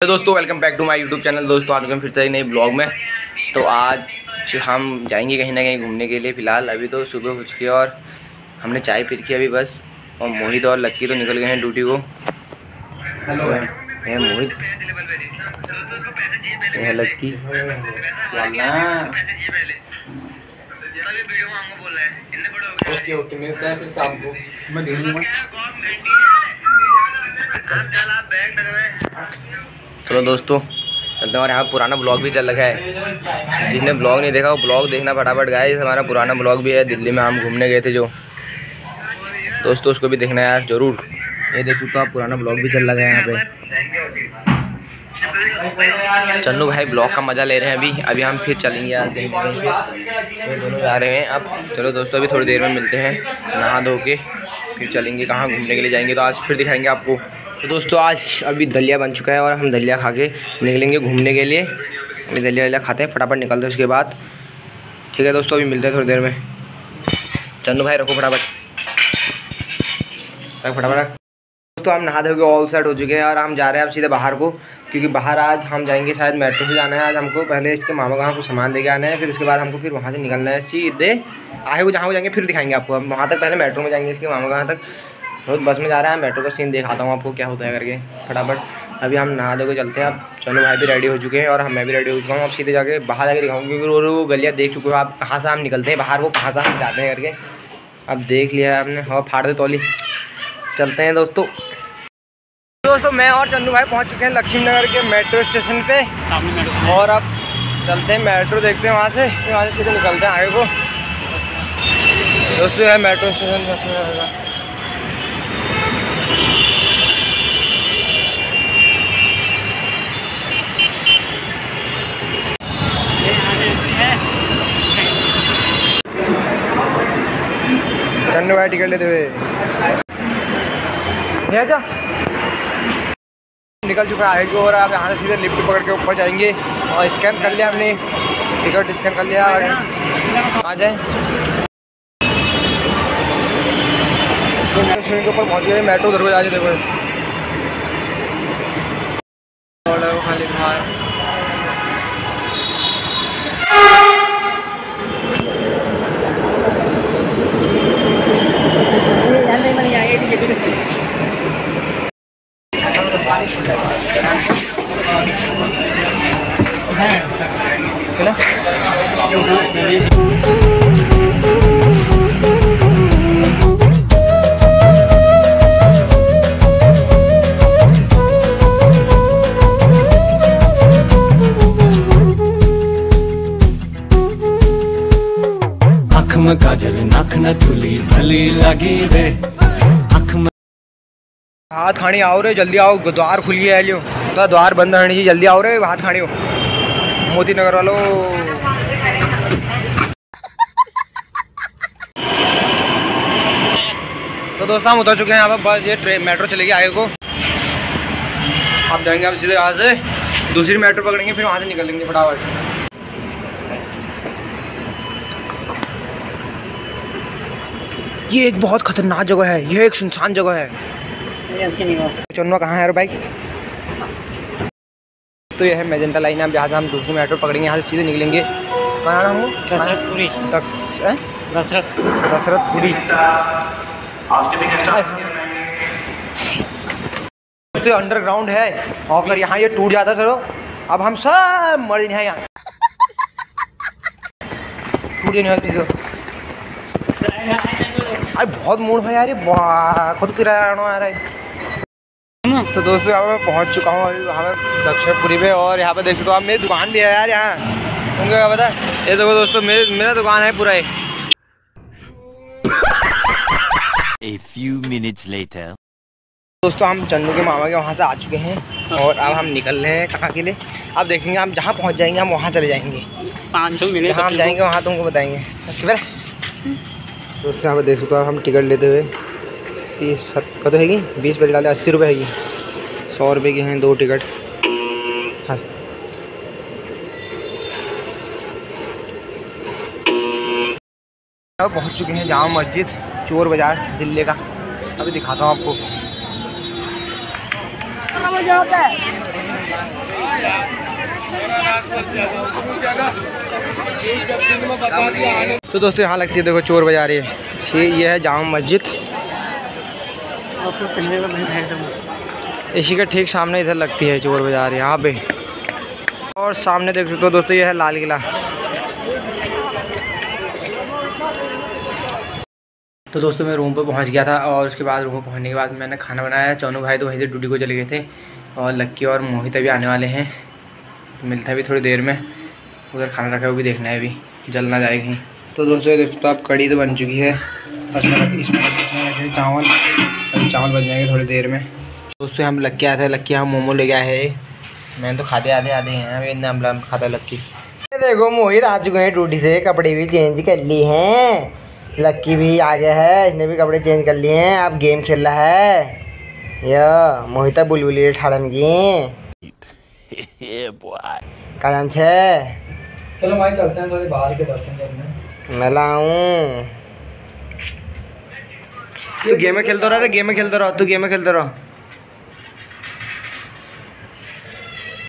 तो दोस्तों welcome back to my YouTube channel दोस्तों आज हम फिर से नए ब्लॉग में। तो आज हम जाएँगे कहीं ना कहीं घूमने के लिए फ़िलहाल। अभी तो सुबह हो चुकी है और हमने चाय पी रखी अभी बस। और मोहित और लक्की तो निकल गए हैं ड्यूटी को। हेलो है मोहित? है लक्की? ओके ओके मिलता है फिर शाम को। मैं चलो दोस्तों चलते हैं और यहाँ पुराना ब्लॉग भी चल रखा है। जिसने ब्लॉग नहीं देखा, वो ब्लॉग देखना फटाफट गया है हमारा पुराना ब्लॉग भी है, दिल्ली में हम घूमने गए थे जो। दोस्तों, उसको भी देखना यार, ज़रूर। ये देख चुका आप पुराना ब्लॉग भी चल रहा है यहाँ पे। चन्नू भाई ब्लॉग का मज़ा ले रहे हैं अभी। अभी हम फिर चलेंगे यार, कहीं दोनों जा रहे हैं अब। चलो दोस्तों, अभी थोड़ी देर में मिलते हैं, नहा धो के। फिर चलेंगे कहाँ, घूमने के लिए जाएँगे। तो आज फिर दिखाएँगे आपको। तो दोस्तों, आज अभी दलिया बन चुका है और हम दलिया खा के निकलेंगे घूमने के लिए। अभी दलिया वलिया खाते हैं, फटाफट निकलते हैं उसके बाद। ठीक है दोस्तों, अभी मिलते हैं थोड़ी देर में। चन्नू भाई, रखो फटाफट। फटाफट दोस्तों, हम नहा धो के ऑल सेट हो चुके हैं और हम जा रहे हैं अब सीधे बाहर को, क्योंकि बाहर आज हम जाएँगे शायद मेट्रो से जाना है। आज हमको पहले इसके मामा का कुछ सामान देके आना है, फिर उसके बाद हमको फिर वहाँ से निकलना है। सीधे आगे को जहाँ को जाएँगे, फिर दिखाएँगे आपको। हम वहाँ तक पहले मेट्रो में जाएँगे, इसके मामा कहाँ तक। रोज बस में जा रहा है मेट्रो का सीन दिखाता हूँ आपको क्या होता है करके फटाफट। अभी हम नहा धो के चलते हैं अब चलो भाई भी रेडी हो चुके हैं और हम मैं भी रेडी हो चुका हूँ अब सीधे जाके बाहर जाके दिखाऊँगी क्योंकि वो वो गलियाँ देख चुके हो आप कहाँ से हम निकलते हैं बाहर वो कहाँ से हम जाते हैं करके। अब देख लिया है आपने और फाड़ दे तौली। चलते हैं दोस्तों। दोस्तों मैं और चंदू भाई पहुँच चुके हैं लक्ष्मी नगर के मेट्रो स्टेशन पे। और अब चलते हैं मेट्रो देखते हैं वहाँ से वहाँ से सीधे निकलते हैं आगे को। दोस्तों है मेट्रो स्टेशन लक्ष्मी नगर का टिकट लेते हुए। निकल चुका है आगे और आप यहाँ से सीधे लिफ्ट पकड़ के ऊपर जाएँगे और स्कैन कर लिया हमने। टिकट स्कैन कर लिया आ जाए। स्टेशन के ऊपर पहुँच गए मेट्रो उधर को जा देखो। खाली बाहर। है आँख में काजल, नाक न चुली भली लगी रे। आँख में हाथ खाने आओ रे, जल्दी आओ, द्वार खुली है लियो तो द्वार बंद रहने जी जल्दी आओ रे, हाथ खाने हो मोती नगर वालों। तो दोस्तों, हम उतर चुके हैं यहाँ पर बस ये ट्रेन मेट्रो चलेगी आगे को। आप जाएँगे आप सीधे यहाँ से। दूसरी मेट्रो पकड़ेंगे, फिर वहाँ से निकलेंगे फटाफट। ये एक बहुत खतरनाक जगह है ये एक सुनसान जगह है। चुनवा कहाँ है यार बाइक तो ये है मेजेंटा लाइन है यहाँ से हम दूसरी मेट्रो पकड़ेंगे यहाँ से सीधे निकलेंगे। कहाँ आना हम दशरथपुरी। दशरथ। दशरथपुरी। दोस्तों अंडरग्राउंड है और अगर यहाँ ये टूट जाता चलो अब हम सब मर जाए यहाँ। टूट जाए अरे बहुत मूड है यार ये। खुद किराया आ रहा है तो दोस्तों यहाँ पे मैं पहुँच चुका हूँ अभी वहाँ पे दक्षिणपुरी में और यहाँ पे देख सकते हो आप मेरी दुकान भी है यार यहाँ। तुमको क्या पता ये देखो दोस्तों मेरे मेरा दुकान है पूरा A few minutes later. दोस्तों हम चंदू के मामा के वहाँ से आ चुके हैं और अब हम निकल रहे हैं कहाँ के लिए। अब देखेंगे हम जहाँ पहुँच जाएँगे हम वहाँ चले जाएँगे। पाँच सौ मिले जहाँ हम जाएँगे वहाँ तुमको बताएँगे। दोस्तों, यहाँ पे देख सकते हो हम टिकट लेते हुए तीस कत हैगी बीस रुपये डाले, अस्सी रुपये हैगी सौ रुपये की हैं दो टिकट। हाँ। अब पहुँच चुके हैं जामा मस्जिद, चोर बाज़ार, दिल्ली का। अभी दिखाता हूँ आपको। तो दोस्तों, यहाँ लगती है, देखो, चोर बाज़ार। ये ये ये है जामा मस्जिद। इसी के ठीक सामने इधर लगती है चोर बाज़ार, यहाँ पे। और सामने देख सकते हो दोस्तों, ये है लाल किला। तो दोस्तों, मैं रूम पर पहुँच गया था और उसके बाद, रूम पे पहुँचने के बाद मैंने खाना बनाया। चौनू भाई तो वहीं से ड्यूटी को चले गए थे और लक्की और मोहित अभी आने वाले हैं। तो मिलता है अभी थोड़ी देर में। उधर खाना रखा है वो भी देखना है अभी। जल ना जाए कहीं तो दोस्तों ये देखो तो आप कड़ी तो बन चुकी है। इसमें चावल। अभी चावल बन जाएँगे थोड़ी देर में। दोस्तों हम लक्की आए थे लक्की हम मोमो ले गया है। मैंने तो खाते आधे आधे हैं। अभी नाम नाम खाता लक्की। ये देखो मोहित आ चुके हैं ड्यूटी से। कपड़े भी चेंज कर लिए हैं। लक्की भी आ गया है। इसने भी कपड़े चेंज कर लिए हैं। अब गेम खेल रहा है। या मोहिता बुलबुली ठाड़न की का नाम छे? चलो भाई चलते हैं, थोड़े बाहर के दर्शन करने। मैं लाऊं तू गेम खेलता रहा गेम में खेलता रहा, तू गेम खेलता रहा।